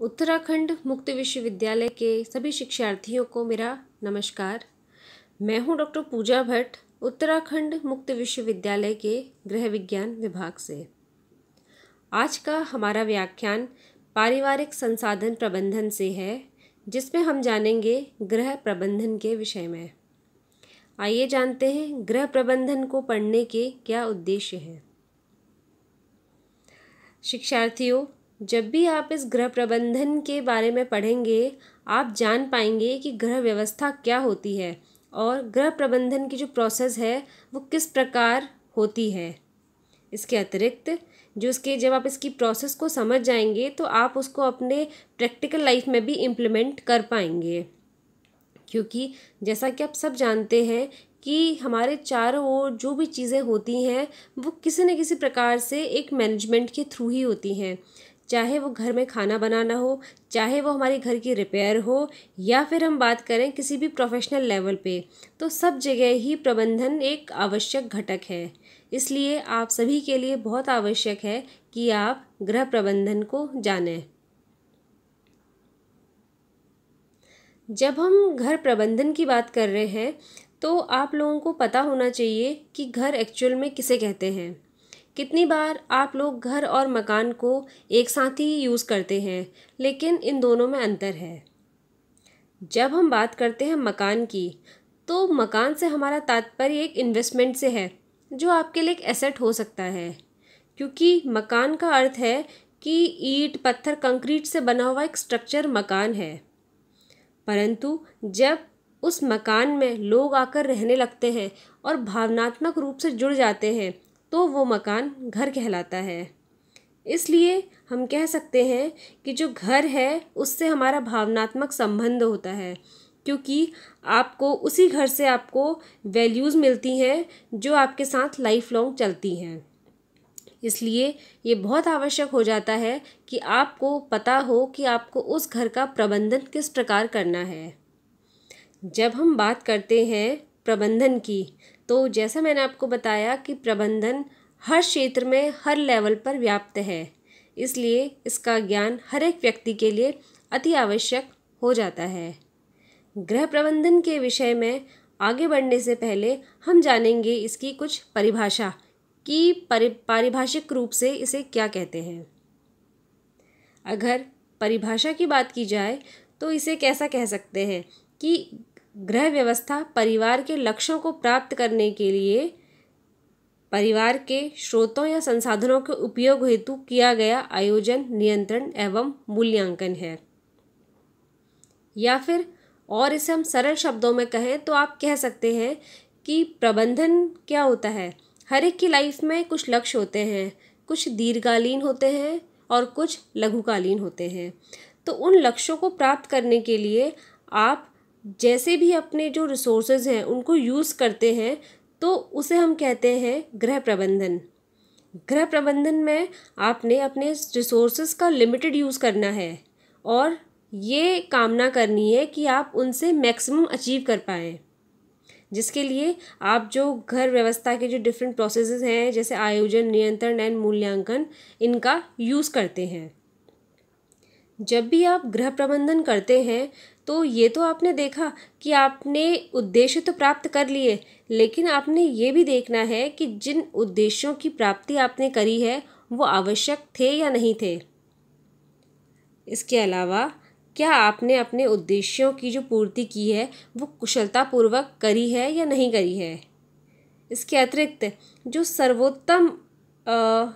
उत्तराखंड मुक्त विश्वविद्यालय के सभी शिक्षार्थियों को मेरा नमस्कार। मैं हूँ डॉक्टर पूजा भट्ट, उत्तराखंड मुक्त विश्वविद्यालय के गृह विज्ञान विभाग से। आज का हमारा व्याख्यान पारिवारिक संसाधन प्रबंधन से है, जिसमें हम जानेंगे गृह प्रबंधन के विषय में। आइए जानते हैं गृह प्रबंधन को पढ़ने के क्या उद्देश्य हैं। शिक्षार्थियों जब भी आप इस गृह प्रबंधन के बारे में पढ़ेंगे, आप जान पाएँगे कि गृह व्यवस्था क्या होती है और गृह प्रबंधन की जो प्रोसेस है, वो किस प्रकार होती है। इसके अतिरिक्त, जो इसके, जब आप इसकी प्रोसेस को समझ जाएँगे तो आप उसको अपने प्रैक्टिकल लाइफ में भी इम्प्लीमेंट कर पाएँगे। क्योंकि जैसा कि आप सब जानते हैं कि हमारे चारों ओर जो भी चीज़ें होती हैं, वो किसी न किसी प्रकार से एक मैनेजमेंट के थ्रू ही होती हैं। चाहे वो घर में खाना बनाना हो, चाहे वो हमारे घर की रिपेयर हो, या फिर हम बात करें किसी भी प्रोफेशनल लेवल पे तो सब जगह ही प्रबंधन एक आवश्यक घटक है। इसलिए आप सभी के लिए बहुत आवश्यक है कि आप गृह प्रबंधन को जानें। जब हम घर प्रबंधन की बात कर रहे हैं तो आप लोगों को पता होना चाहिए कि घर एक्चुअल में किसे कहते हैं। कितनी बार आप लोग घर और मकान को एक साथ ही यूज़ करते हैं, लेकिन इन दोनों में अंतर है। जब हम बात करते हैं मकान की तो मकान से हमारा तात्पर्य एक इन्वेस्टमेंट से है, जो आपके लिए एक एसेट हो सकता है। क्योंकि मकान का अर्थ है कि ईंट, पत्थर, कंक्रीट से बना हुआ एक स्ट्रक्चर मकान है। परंतु जब उस मकान में लोग आकर रहने लगते हैं और भावनात्मक रूप से जुड़ जाते हैं तो वो मकान घर कहलाता है। इसलिए हम कह सकते हैं कि जो घर है, उससे हमारा भावनात्मक संबंध होता है, क्योंकि आपको उसी घर से आपको वैल्यूज़ मिलती हैं, जो आपके साथ लाइफ लॉन्ग चलती हैं। इसलिए ये बहुत आवश्यक हो जाता है कि आपको पता हो कि आपको उस घर का प्रबंधन किस प्रकार करना है। जब हम बात करते हैं प्रबंधन की तो जैसा मैंने आपको बताया कि प्रबंधन हर क्षेत्र में हर लेवल पर व्याप्त है, इसलिए इसका ज्ञान हर एक व्यक्ति के लिए अति आवश्यक हो जाता है। गृह प्रबंधन के विषय में आगे बढ़ने से पहले हम जानेंगे इसकी कुछ परिभाषा कि परि, पारिभाषिक रूप से इसे क्या कहते हैं। अगर परिभाषा की बात की जाए तो इसे कैसा कह सकते हैं कि गृह व्यवस्था परिवार के लक्ष्यों को प्राप्त करने के लिए परिवार के स्रोतों या संसाधनों के उपयोग हेतु किया गया आयोजन, नियंत्रण एवं मूल्यांकन है। या फिर और इसे हम सरल शब्दों में कहें तो आप कह सकते हैं कि प्रबंधन क्या होता है? हर एक की लाइफ में कुछ लक्ष्य होते हैं, कुछ दीर्घकालीन होते हैं और कुछ लघुकालीन होते हैं। तो उन लक्ष्यों को प्राप्त करने के लिए आप जैसे भी अपने जो रिसोर्सेज हैं, उनको यूज़ करते हैं तो उसे हम कहते हैं गृह प्रबंधन। गृह प्रबंधन में आपने अपने रिसोर्सेज का लिमिटेड यूज़ करना है और ये कामना करनी है कि आप उनसे मैक्सिमम अचीव कर पाएँ। जिसके लिए आप जो घर व्यवस्था के जो डिफरेंट प्रोसेसेस हैं, जैसे आयोजन, नियंत्रण एंड मूल्यांकन, इनका यूज़ करते हैं। जब भी आप गृह प्रबंधन करते हैं तो ये तो आपने देखा कि आपने उद्देश्य तो प्राप्त कर लिए, लेकिन आपने ये भी देखना है कि जिन उद्देश्यों की प्राप्ति आपने करी है, वो आवश्यक थे या नहीं थे। इसके अलावा, क्या आपने अपने उद्देश्यों की जो पूर्ति की है, वो कुशलतापूर्वक करी है या नहीं करी है? इसके अतिरिक्त, जो सर्वोत्तम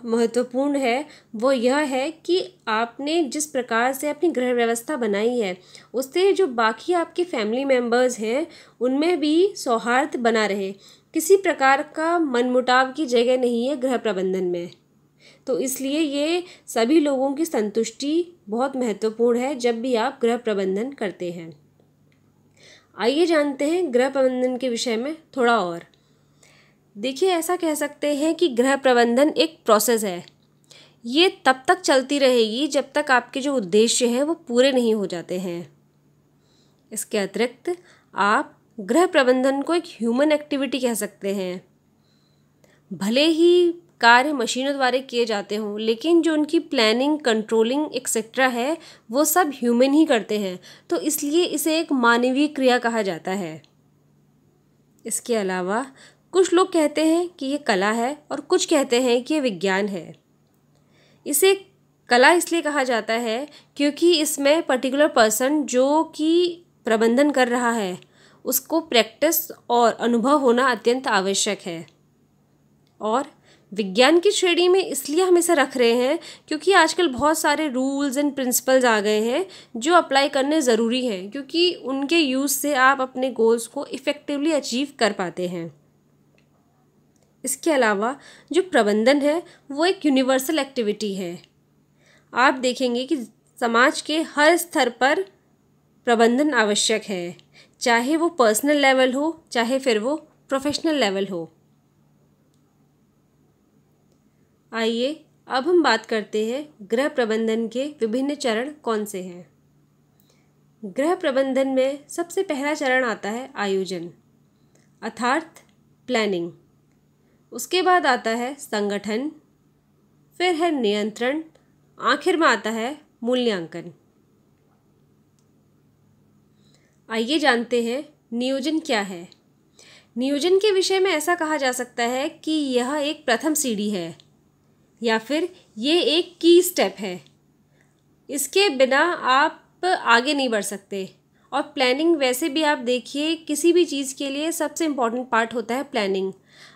महत्वपूर्ण है, वो यह है कि आपने जिस प्रकार से अपनी गृह व्यवस्था बनाई है, उससे जो बाकी आपके फैमिली मेंबर्स हैं, उनमें भी सौहार्द बना रहे। किसी प्रकार का मनमुटाव की जगह नहीं है गृह प्रबंधन में। तो इसलिए ये सभी लोगों की संतुष्टि बहुत महत्वपूर्ण है जब भी आप गृह प्रबंधन करते हैं। आइए जानते हैं गृह प्रबंधन के विषय में थोड़ा और। देखिए, ऐसा कह सकते हैं कि गृह प्रबंधन एक प्रोसेस है। ये तब तक चलती रहेगी जब तक आपके जो उद्देश्य हैं वो पूरे नहीं हो जाते हैं। इसके अतिरिक्त, आप गृह प्रबंधन को एक ह्यूमन एक्टिविटी कह सकते हैं। भले ही कार्य मशीनों द्वारा किए जाते हों, लेकिन जो उनकी प्लानिंग कंट्रोलिंग एक्सेट्रा है, वो सब ह्यूमन ही करते हैं। तो इसलिए इसे एक मानवीय क्रिया कहा जाता है। इसके अलावा कुछ लोग कहते हैं कि ये कला है और कुछ कहते हैं कि ये विज्ञान है। इसे कला इसलिए कहा जाता है क्योंकि इसमें पर्टिकुलर पर्सन जो कि प्रबंधन कर रहा है, उसको प्रैक्टिस और अनुभव होना अत्यंत आवश्यक है। और विज्ञान की श्रेणी में इसलिए हम इसे रख रहे हैं क्योंकि आजकल बहुत सारे रूल्स एंड प्रिंसिपल्स आ गए हैं जो अप्लाई करने ज़रूरी हैं, क्योंकि उनके यूज़ से आप अपने गोल्स को इफ़ेक्टिवली अचीव कर पाते हैं। इसके अलावा जो प्रबंधन है, वो एक यूनिवर्सल एक्टिविटी है। आप देखेंगे कि समाज के हर स्तर पर प्रबंधन आवश्यक है, चाहे वो पर्सनल लेवल हो, चाहे फिर वो प्रोफेशनल लेवल हो। आइए, अब हम बात करते हैं गृह प्रबंधन के विभिन्न चरण कौन से हैं। गृह प्रबंधन में सबसे पहला चरण आता है आयोजन, अर्थात प्लानिंग उसके बाद आता है संगठन, फिर है नियंत्रण, आखिर में आता है मूल्यांकन। आइए जानते हैं नियोजन क्या है। नियोजन के विषय में ऐसा कहा जा सकता है कि यह एक प्रथम सीढ़ी है, या फिर ये एक की स्टेप है। इसके बिना आप आगे नहीं बढ़ सकते, और प्लानिंग वैसे भी आप देखिए, किसी भी चीज़ के लिए सबसे इंपॉर्टेंट पार्ट होता है प्लानिंग।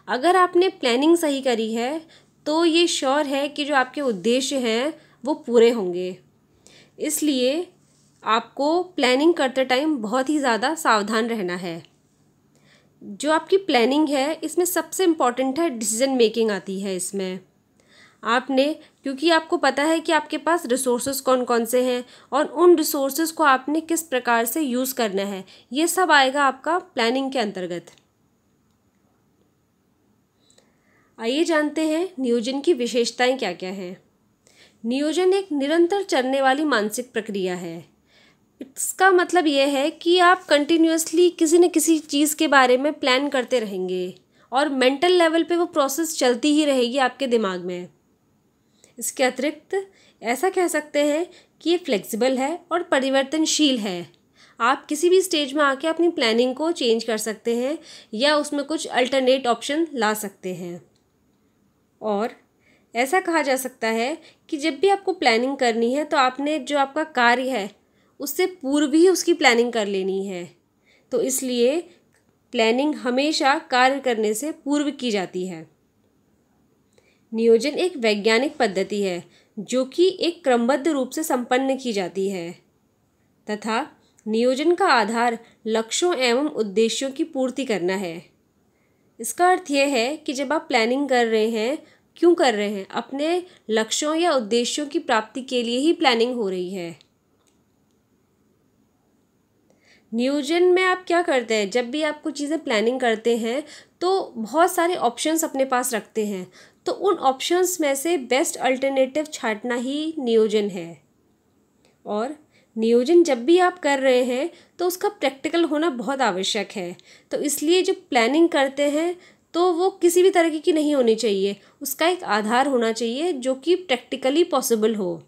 अगर आपने प्लानिंग सही करी है तो ये श्योर है कि जो आपके उद्देश्य हैं, वो पूरे होंगे। इसलिए आपको प्लानिंग करते टाइम बहुत ही ज़्यादा सावधान रहना है। जो आपकी प्लानिंग है, इसमें सबसे इंपॉर्टेंट है डिसीज़न मेकिंग आती है इसमें। आपने, क्योंकि आपको पता है कि आपके पास रिसोर्सेज कौन कौन से हैं, और उन रिसोर्सेज को आपने किस प्रकार से यूज़ करना है, ये सब आएगा आपका प्लानिंग के अंतर्गत। आइए जानते हैं नियोजन की विशेषताएँ क्या क्या हैं। नियोजन एक निरंतर चलने वाली मानसिक प्रक्रिया है। इसका मतलब यह है कि आप कंटिन्यूसली किसी न किसी चीज़ के बारे में प्लान करते रहेंगे और मेंटल लेवल पे वो प्रोसेस चलती ही रहेगी आपके दिमाग में। इसके अतिरिक्त ऐसा कह सकते हैं कि ये फ्लेक्सिबल है और परिवर्तनशील है। आप किसी भी स्टेज में आके अपनी प्लानिंग को चेंज कर सकते हैं या उसमें कुछ अल्टरनेट ऑप्शन ला सकते हैं। और ऐसा कहा जा सकता है कि जब भी आपको प्लानिंग करनी है तो आपने जो आपका कार्य है, उससे पूर्व ही उसकी प्लानिंग कर लेनी है। तो इसलिए प्लानिंग हमेशा कार्य करने से पूर्व की जाती है। नियोजन एक वैज्ञानिक पद्धति है, जो कि एक क्रमबद्ध रूप से संपन्न की जाती है। तथा नियोजन का आधार लक्ष्यों एवं उद्देश्यों की पूर्ति करना है। इसका अर्थ यह है कि जब आप प्लानिंग कर रहे हैं, क्यों कर रहे हैं? अपने लक्ष्यों या उद्देश्यों की प्राप्ति के लिए ही प्लानिंग हो रही है। नियोजन में आप क्या करते हैं? जब भी आप कुछ चीज़ें प्लानिंग करते हैं तो बहुत सारे ऑप्शंस अपने पास रखते हैं। तो उन ऑप्शंस में से बेस्ट अल्टरनेटिव छाटना ही नियोजन है। और नियोजन जब भी आप कर रहे हैं तो उसका प्रैक्टिकल होना बहुत आवश्यक है। तो इसलिए जो प्लानिंग करते हैं तो वो किसी भी तरीके की नहीं होनी चाहिए। उसका एक आधार होना चाहिए, जो कि प्रैक्टिकली पॉसिबल हो।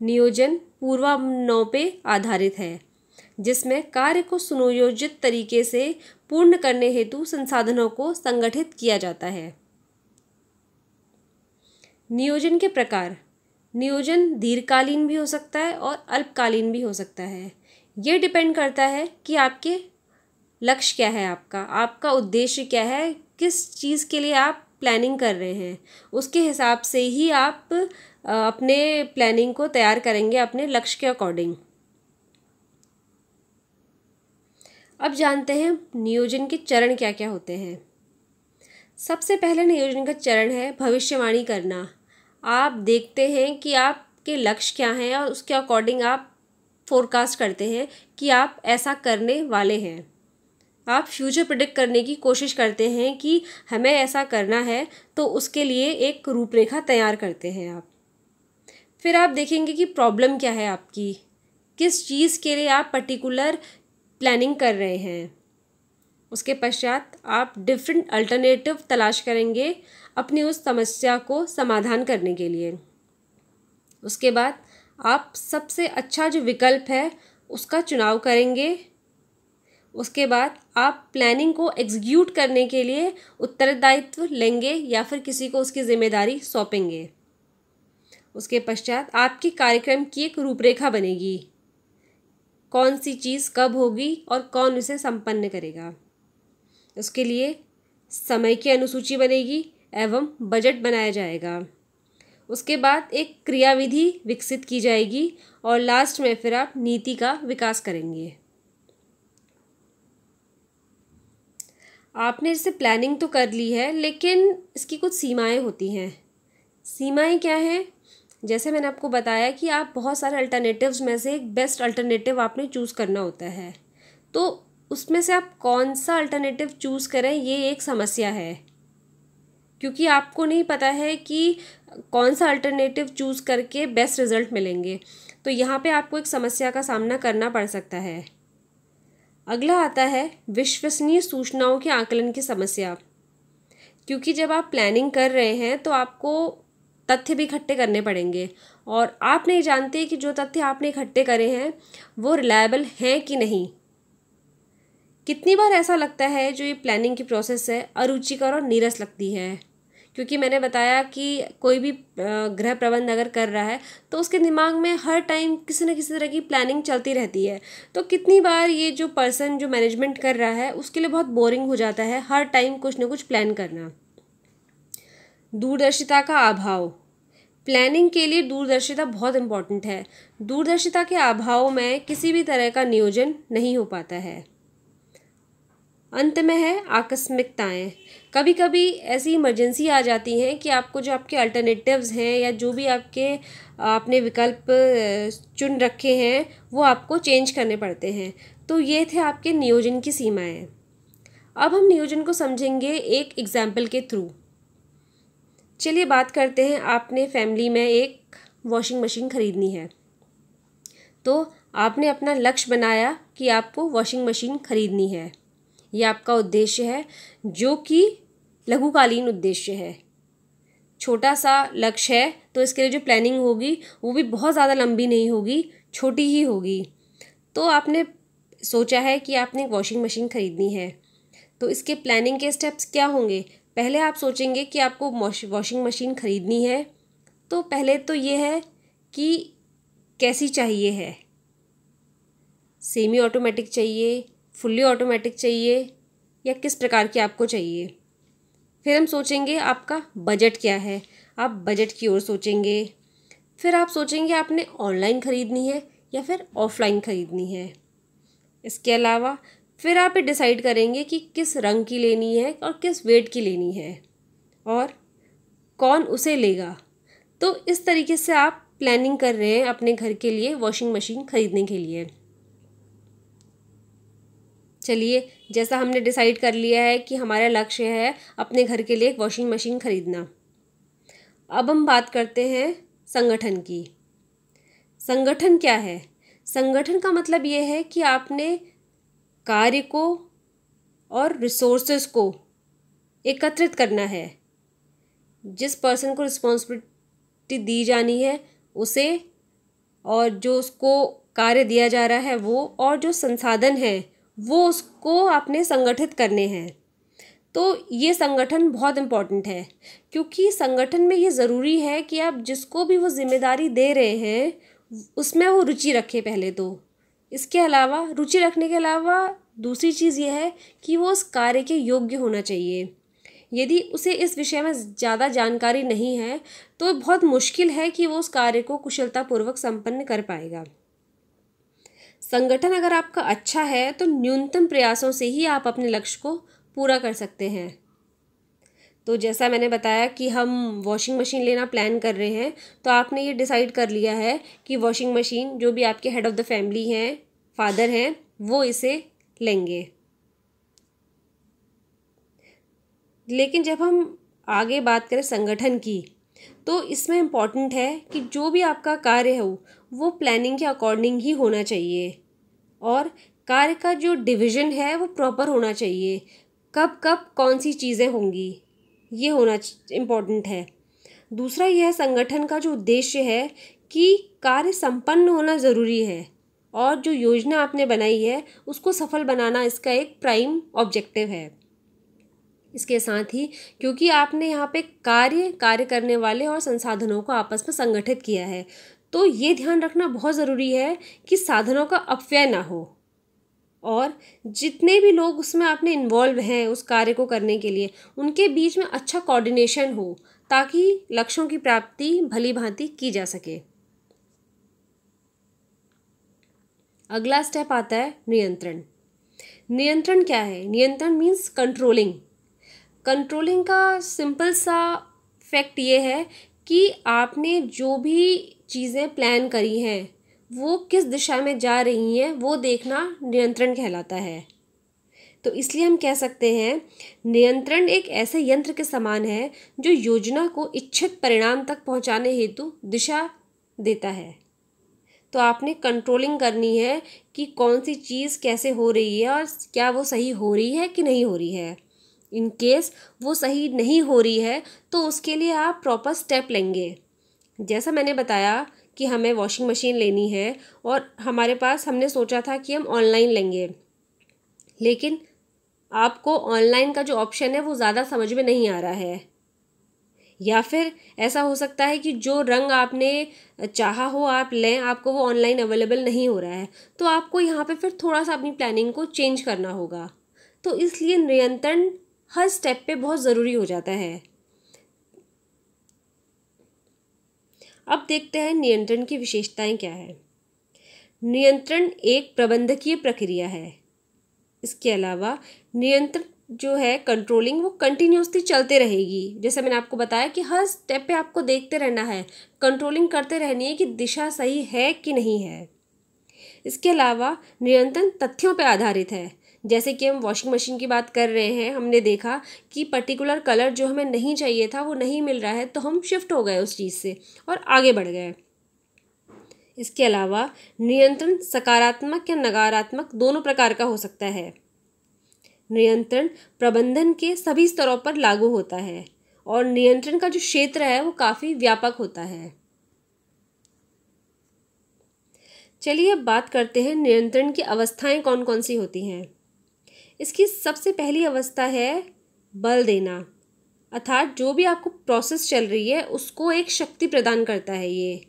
नियोजन पूर्वानुमान पे आधारित है, जिसमें कार्य को सुनियोजित तरीके से पूर्ण करने हेतु संसाधनों को संगठित किया जाता है। नियोजन के प्रकार नियोजन दीर्घकालीन भी हो सकता है और अल्पकालीन भी हो सकता है। ये डिपेंड करता है कि आपके लक्ष्य क्या है आपका। आपका उद्देश्य क्या है? किस चीज़ के लिए आप प्लानिंग कर रहे हैं? उसके हिसाब से ही आप अपने प्लानिंग को तैयार करेंगे अपने लक्ष्य के अकॉर्डिंग अब जानते हैं नियोजन के चरण क्या क्या होते हैं। सबसे पहले नियोजन का चरण है भविष्यवाणी करना। आप देखते हैं कि आपके लक्ष्य क्या हैं और उसके अकॉर्डिंग आप फोरकास्ट करते हैं कि आप ऐसा करने वाले हैं। आप फ्यूचर प्रिडिक्ट करने की कोशिश करते हैं कि हमें ऐसा करना है तो उसके लिए एक रूपरेखा तैयार करते हैं आप। फिर आप देखेंगे कि प्रॉब्लम क्या है आपकी। किस चीज़ के लिए आप पर्टिकुलर प्लानिंग कर रहे हैं। उसके पश्चात आप डिफरेंट अल्टरनेटिव तलाश करेंगे अपनी उस समस्या को समाधान करने के लिए। उसके बाद आप सबसे अच्छा जो विकल्प है, उसका चुनाव करेंगे। उसके बाद आप प्लानिंग को एग्जीक्यूट करने के लिए उत्तरदायित्व लेंगे या फिर किसी को उसकी ज़िम्मेदारी सौंपेंगे। उसके पश्चात आपके कार्यक्रम की एक रूपरेखा बनेगी। कौन सी चीज़ कब होगी और कौन उसे संपन्न करेगा। उसके लिए समय की अनुसूची बनेगी एवं बजट बनाया जाएगा। उसके बाद एक क्रियाविधि विकसित की जाएगी और लास्ट में फिर आप नीति का विकास करेंगे। आपने जैसे प्लानिंग तो कर ली है, लेकिन इसकी कुछ सीमाएँ होती हैं। सीमाएँ क्या हैं? जैसे मैंने आपको बताया कि आप बहुत सारे अल्टरनेटिव्स में से एक बेस्ट अल्टरनेटिव आपने चूज़ करना होता है। तो उसमें से आप कौन सा अल्टरनेटिव चूज़ करें, ये एक समस्या है। क्योंकि आपको नहीं पता है कि कौन सा अल्टरनेटिव चूज़ करके बेस्ट रिज़ल्ट मिलेंगे। तो यहाँ पे आपको एक समस्या का सामना करना पड़ सकता है। अगला आता है विश्वसनीय सूचनाओं के आकलन की समस्या। क्योंकि जब आप प्लानिंग कर रहे हैं तो आपको तथ्य भी इकट्ठे करने पड़ेंगे। और आप नहीं जानते कि जो तथ्य आपने इकट्ठे करे हैं, वो रिलायबल हैं कि नहीं। कितनी बार ऐसा लगता है जो ये प्लानिंग की प्रोसेस है, अरुचिकर और नीरस लगती है? क्योंकि मैंने बताया कि कोई भी गृह प्रबंध अगर कर रहा है तो उसके दिमाग में हर टाइम किसी न किसी तरह की प्लानिंग चलती रहती है। तो कितनी बार ये जो पर्सन जो मैनेजमेंट कर रहा है, उसके लिए बहुत बोरिंग हो जाता है हर टाइम कुछ ना कुछ प्लान करना। दूरदर्शिता का अभाव। प्लानिंग के लिए दूरदर्शिता बहुत इंपॉर्टेंट है। दूरदर्शिता के अभाव में किसी भी तरह का नियोजन नहीं हो पाता है। अंत में है आकस्मिकताएँ। कभी कभी ऐसी इमरजेंसी आ जाती हैं कि आपको जो आपके अल्टरनेटिव्स हैं या जो भी आपके, आपने विकल्प चुन रखे हैं, वो आपको चेंज करने पड़ते हैं। तो ये थे आपके नियोजन की सीमाएँ। अब हम नियोजन को समझेंगे एक एग्ज़ाम्पल के थ्रू चलिए बात करते हैं आपने फैमिली में एक वॉशिंग मशीन ख़रीदनी है। तो आपने अपना लक्ष्य बनाया कि आपको वॉशिंग मशीन ख़रीदनी है। ये आपका उद्देश्य है, जो कि लघुकालीन उद्देश्य है। छोटा सा लक्ष्य है तो इसके लिए जो प्लानिंग होगी, वो भी बहुत ज़्यादा लंबी नहीं होगी, छोटी ही होगी। तो आपने सोचा है कि आपने वॉशिंग मशीन ख़रीदनी है तो इसके प्लानिंग के स्टेप्स क्या होंगे? पहले आप सोचेंगे कि आपको वॉशिंग मशीन ख़रीदनी है तो पहले तो ये है कि कैसी चाहिए है? सेमी ऑटोमेटिक चाहिए फुल्ली ऑटोमेटिक चाहिए या किस प्रकार की आपको चाहिए? फिर हम सोचेंगे आपका बजट क्या है? आप बजट की ओर सोचेंगे। फिर आप सोचेंगे आपने ऑनलाइन ख़रीदनी है या फिर ऑफलाइन ख़रीदनी है। इसके अलावा फिर आप ये डिसाइड करेंगे कि किस रंग की लेनी है और किस वेट की लेनी है और कौन उसे लेगा। तो इस तरीके से आप प्लानिंग कर रहे हैं अपने घर के लिए वॉशिंग मशीन ख़रीदने के लिए। चलिए, जैसा हमने डिसाइड कर लिया है कि हमारा लक्ष्य है अपने घर के लिए एक वॉशिंग मशीन ख़रीदना। अब हम बात करते हैं संगठन की। संगठन क्या है? संगठन का मतलब ये है कि आपने कार्य को और रिसोर्सेज को एकत्रित करना है। जिस पर्सन को रिस्पॉन्सिबिलिटी दी जानी है, उसे और जो उसको कार्य दिया जा रहा है, वो और जो संसाधन है वो उसको आपने संगठित करने हैं। तो ये संगठन बहुत इंपॉर्टेंट है, क्योंकि संगठन में ये ज़रूरी है कि आप जिसको भी वो ज़िम्मेदारी दे रहे हैं, उसमें वो रुचि रखे पहले तो। इसके अलावा, रुचि रखने के अलावा दूसरी चीज़ ये है कि वो उस कार्य के योग्य होना चाहिए। यदि उसे इस विषय में ज़्यादा जानकारी नहीं है तो बहुत मुश्किल है कि वो उस कार्य को कुशलतापूर्वक संपन्न कर पाएगा। संगठन अगर आपका अच्छा है तो न्यूनतम प्रयासों से ही आप अपने लक्ष्य को पूरा कर सकते हैं। तो जैसा मैंने बताया कि हम वॉशिंग मशीन लेना प्लान कर रहे हैं तो आपने ये डिसाइड कर लिया है कि वॉशिंग मशीन जो भी आपके हेड ऑफ़ द फैमिली हैं फादर हैं, वो इसे लेंगे। लेकिन जब हम आगे बात करें संगठन की तो इसमें इंपॉर्टेंट है कि जो भी आपका कार्य हो वो प्लानिंग के अकॉर्डिंग ही होना चाहिए। और कार्य का जो डिवीज़न है, वो प्रॉपर होना चाहिए। कब कब कौन सी चीज़ें होंगी, ये होना इम्पोर्टेंट है। दूसरा यह संगठन का जो उद्देश्य है कि कार्य संपन्न होना ज़रूरी है। और जो योजना आपने बनाई है, उसको सफल बनाना इसका एक प्राइम ऑब्जेक्टिव है। इसके साथ ही, क्योंकि आपने यहाँ पे कार्य कार्य करने वाले और संसाधनों को आपस में संगठित किया है तो ये ध्यान रखना बहुत ज़रूरी है कि साधनों का अपव्यय ना हो। और जितने भी लोग उसमें आपने इन्वॉल्व हैं उस कार्य को करने के लिए, उनके बीच में अच्छा कोऑर्डिनेशन हो, ताकि लक्ष्यों की प्राप्ति भली भांति की जा सके। अगला स्टेप आता है नियंत्रण। नियंत्रण क्या है? नियंत्रण मीन्स कंट्रोलिंग कंट्रोलिंग का सिंपल सा फैक्ट ये है कि आपने जो भी चीज़ें प्लान करी हैं, वो किस दिशा में जा रही हैं, वो देखना नियंत्रण कहलाता है। तो इसलिए हम कह सकते हैं, नियंत्रण एक ऐसे यंत्र के समान है, जो योजना को इच्छित परिणाम तक पहुँचाने हेतु दिशा देता है। तो आपने कंट्रोलिंग करनी है कि कौन सी चीज़ कैसे हो रही है और क्या वो सही हो रही है कि नहीं हो रही है। इन केस वो सही नहीं हो रही है तो उसके लिए आप प्रॉपर स्टेप लेंगे। जैसा मैंने बताया कि हमें वॉशिंग मशीन लेनी है और हमारे पास हमने सोचा था कि हम ऑनलाइन लेंगे। लेकिन आपको ऑनलाइन का जो ऑप्शन है वो ज़्यादा समझ में नहीं आ रहा है। या फिर ऐसा हो सकता है कि जो रंग आपने चाहा हो आप लें, आपको वो ऑनलाइन अवेलेबल नहीं हो रहा है तो आपको यहाँ पे फिर थोड़ा सा अपनी प्लानिंग को चेंज करना होगा। तो इसलिए नियंत्रण हर स्टेप पे बहुत ज़रूरी हो जाता है। अब देखते हैं नियंत्रण की विशेषताएँ क्या है। नियंत्रण एक प्रबंधकीय प्रक्रिया है। इसके अलावा नियंत्रण जो है कंट्रोलिंग वो कंटिन्यूसली चलते रहेगी। जैसे मैंने आपको बताया कि हर स्टेप पे आपको देखते रहना है कंट्रोलिंग करते रहनी है कि दिशा सही है कि नहीं है। इसके अलावा नियंत्रण तथ्यों पर आधारित है। जैसे कि हम वॉशिंग मशीन की बात कर रहे हैं, हमने देखा कि पर्टिकुलर कलर जो हमें नहीं चाहिए था, वो नहीं मिल रहा है तो हम शिफ्ट हो गए उस चीज़ से और आगे बढ़ गए। इसके अलावा नियंत्रण सकारात्मक या नकारात्मक दोनों प्रकार का हो सकता है। नियंत्रण प्रबंधन के सभी स्तरों पर लागू होता है और नियंत्रण का जो क्षेत्र है, वो काफ़ी व्यापक होता है। चलिए अब बात करते हैं नियंत्रण की अवस्थाएँ कौन कौन सी होती हैं। इसकी सबसे पहली अवस्था है बल देना। अर्थात जो भी आपको प्रोसेस चल रही है, उसको एक शक्ति प्रदान करता है ये।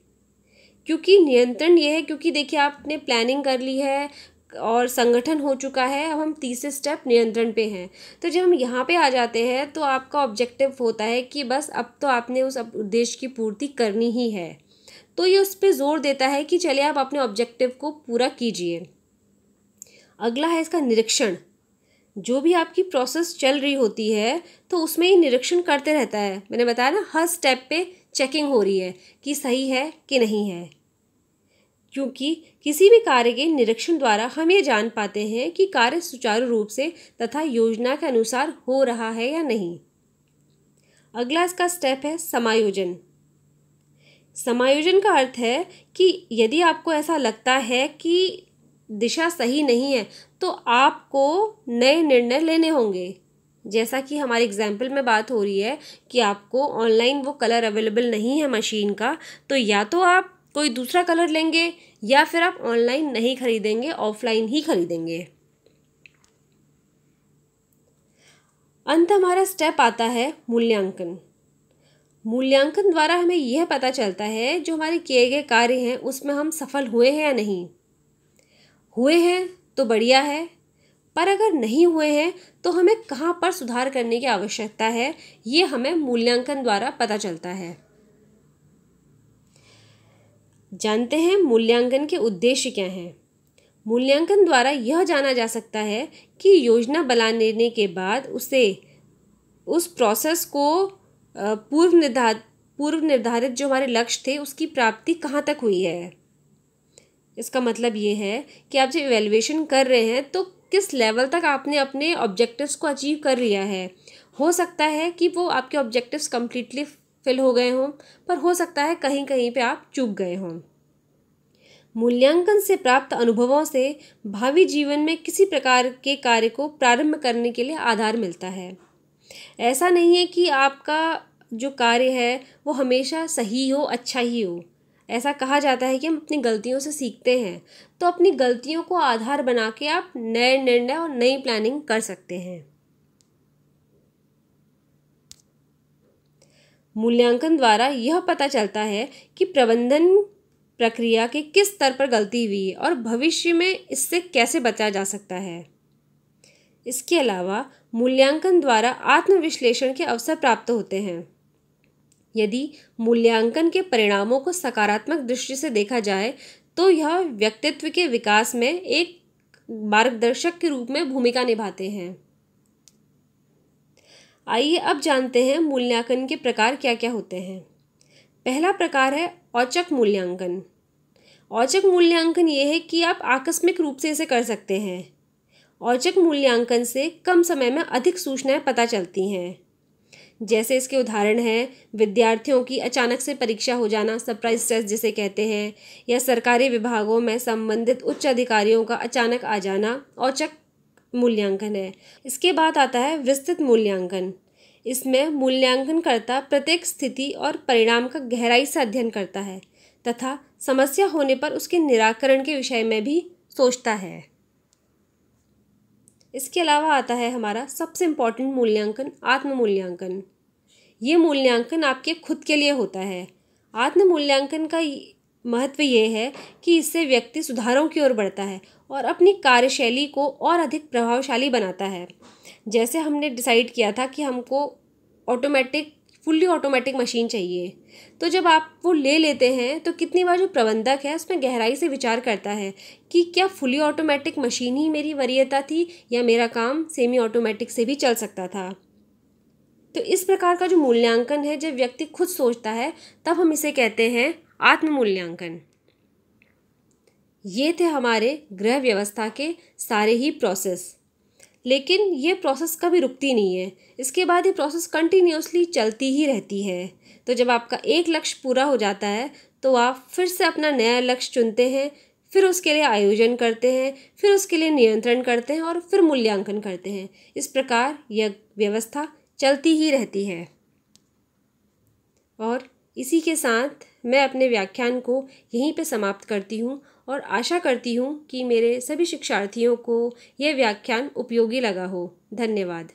क्योंकि नियंत्रण ये है, क्योंकि देखिए आपने प्लानिंग कर ली है और संगठन हो चुका है, अब हम तीसरे स्टेप नियंत्रण पे हैं। तो जब हम यहाँ पे आ जाते हैं तो आपका ऑब्जेक्टिव होता है कि बस अब तो आपने उस उद्देश्य की पूर्ति करनी ही है। तो ये उस पर ज़ोर देता है कि चलिए आप अपने ऑब्जेक्टिव को पूरा कीजिए। अगला है इसका निरीक्षण। जो भी आपकी प्रोसेस चल रही होती है तो उसमें ही निरीक्षण करते रहता है। मैंने बताया ना, हर स्टेप पे चेकिंग हो रही है कि सही है कि नहीं है। क्योंकि किसी भी कार्य के निरीक्षण द्वारा हम ये जान पाते हैं कि कार्य सुचारू रूप से तथा योजना के अनुसार हो रहा है या नहीं। अगला इसका स्टेप है समायोजन। समायोजन का अर्थ है कि यदि आपको ऐसा लगता है कि दिशा सही नहीं है तो आपको नए निर्णय लेने होंगे। जैसा कि हमारे एग्ज़ाम्पल में बात हो रही है कि आपको ऑनलाइन वो कलर अवेलेबल नहीं है मशीन का तो या तो आप कोई दूसरा कलर लेंगे, या फिर आप ऑनलाइन नहीं खरीदेंगे ऑफलाइन ही खरीदेंगे। अंत हमारा स्टेप आता है मूल्यांकन। मूल्यांकन द्वारा हमें यह पता चलता है जो हमारे किए गए कार्य हैं, उसमें हम सफल हुए हैं या नहीं। हुए हैं तो बढ़िया है, पर अगर नहीं हुए हैं तो हमें कहाँ पर सुधार करने की आवश्यकता है, ये हमें मूल्यांकन द्वारा पता चलता है। जानते हैं मूल्यांकन के उद्देश्य क्या हैं? मूल्यांकन द्वारा यह जाना जा सकता है कि योजना बना लेने के बाद उसे, उस प्रोसेस को पूर्व निर्धारित पूर्व निर्धारित जो हमारे लक्ष्य थे उसकी प्राप्ति कहाँ तक हुई है? इसका मतलब ये है कि आप जब इवेल्युएशन कर रहे हैं तो किस लेवल तक आपने अपने ऑब्जेक्टिव्स को अचीव कर लिया है? हो सकता है कि वो आपके ऑब्जेक्टिव्स कम्प्लीटली फिल हो गए हों, पर हो सकता है कहीं कहीं पे आप चूक गए हों। मूल्यांकन से प्राप्त अनुभवों से भावी जीवन में किसी प्रकार के कार्य को प्रारंभ करने के लिए आधार मिलता है। ऐसा नहीं है कि आपका जो कार्य है, वो हमेशा सही हो अच्छा ही हो। ऐसा कहा जाता है कि हम अपनी गलतियों से सीखते हैं। तो अपनी गलतियों को आधार बना के आप नए निर्णय और नई प्लानिंग कर सकते हैं। मूल्यांकन द्वारा यह पता चलता है कि प्रबंधन प्रक्रिया के किस स्तर पर गलती हुई और भविष्य में इससे कैसे बचा जा सकता है। इसके अलावा मूल्यांकन द्वारा आत्मविश्लेषण के अवसर प्राप्त होते हैं। यदि मूल्यांकन के परिणामों को सकारात्मक दृष्टि से देखा जाए तो यह व्यक्तित्व के विकास में एक मार्गदर्शक के रूप में भूमिका निभाते हैं। आइए अब जानते हैं मूल्यांकन के प्रकार क्या क्या होते हैं। पहला प्रकार है औचक मूल्यांकन। औचक मूल्यांकन ये है कि आप आकस्मिक रूप से इसे कर सकते हैं। औचक मूल्यांकन से कम समय में अधिक सूचनाएँ पता चलती हैं। जैसे इसके उदाहरण हैं, विद्यार्थियों की अचानक से परीक्षा हो जाना सरप्राइज़ टेस्ट जिसे कहते हैं, या सरकारी विभागों में संबंधित उच्च अधिकारियों का अचानक आ जाना, औचक मूल्यांकन है। इसके बाद आता है विस्तृत मूल्यांकन। इसमें मूल्यांकनकर्ता प्रत्येक स्थिति और परिणाम का गहराई से अध्ययन करता है, तथा समस्या होने पर उसके निराकरण के विषय में भी सोचता है। इसके अलावा आता है हमारा सबसे इंपॉर्टेंट मूल्यांकन आत्म मूल्यांकन ये मूल्यांकन आपके खुद के लिए होता है। आत्म मूल्यांकन का महत्व ये है कि इससे व्यक्ति सुधारों की ओर बढ़ता है और अपनी कार्यशैली को और अधिक प्रभावशाली बनाता है। जैसे हमने डिसाइड किया था कि हमको ऑटोमेटिक फुल्ली ऑटोमेटिक मशीन चाहिए। तो जब आप वो ले लेते हैं तो कितनी बार जो प्रबंधक है, उसमें गहराई से विचार करता है कि क्या फुली ऑटोमेटिक मशीन ही मेरी वरीयता थी या मेरा काम सेमी ऑटोमेटिक से भी चल सकता था। तो इस प्रकार का जो मूल्यांकन है, जब व्यक्ति खुद सोचता है, तब हम इसे कहते हैं आत्म मूल्यांकन ये थे हमारे गृह व्यवस्था के सारे ही प्रोसेस लेकिन ये प्रोसेस कभी रुकती नहीं है। इसके बाद ये प्रोसेस कंटिन्यूसली चलती ही रहती है। तो जब आपका एक लक्ष्य पूरा हो जाता है तो आप फिर से अपना नया लक्ष्य चुनते हैं, फिर उसके लिए आयोजन करते हैं, फिर उसके लिए नियंत्रण करते हैं और फिर मूल्यांकन करते हैं। इस प्रकार यह व्यवस्था चलती ही रहती है। और इसी के साथ मैं अपने व्याख्यान को यहीं पे समाप्त करती हूँ। और आशा करती हूँ कि मेरे सभी शिक्षार्थियों को यह व्याख्यान उपयोगी लगा हो। धन्यवाद।